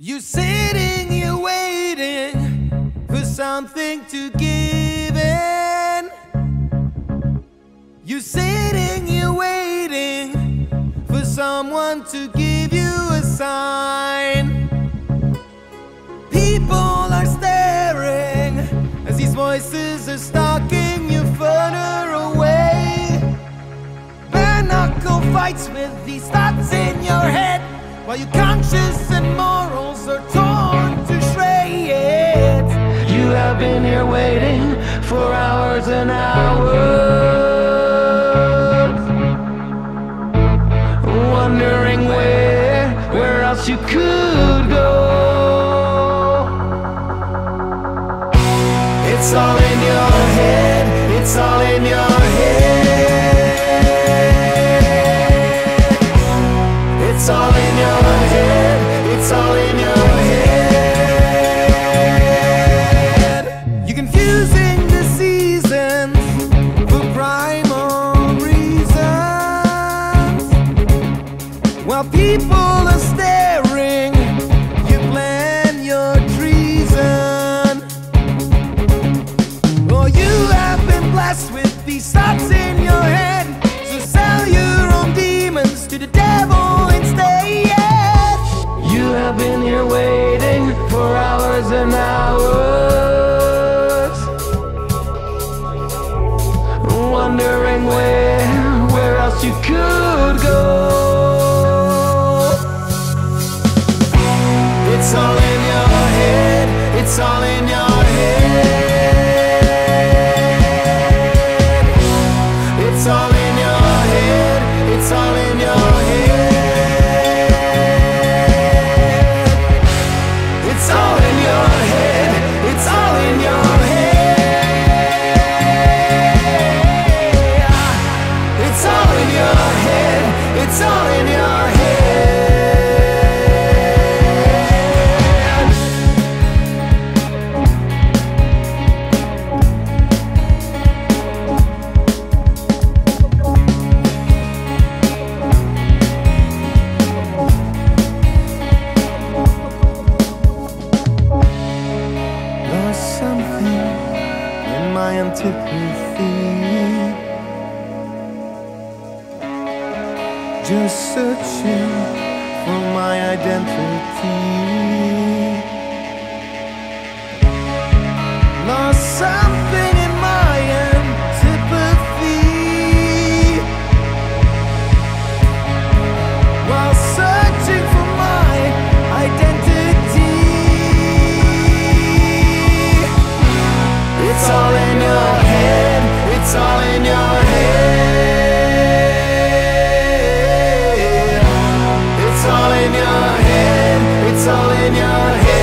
You're sitting here waiting for something to give in. You're sitting here waiting for someone to give you a sign. People are staring as these voices are stalking you further away. Bare knuckle fights with these thoughts in your head while your conscience and morals It's all in your head, it's all in your head. It's all in your head, it's all in your head. You're confusing the seasons for primal reasons. While people you could go. Antipathy. Just searching for my identity. In your head.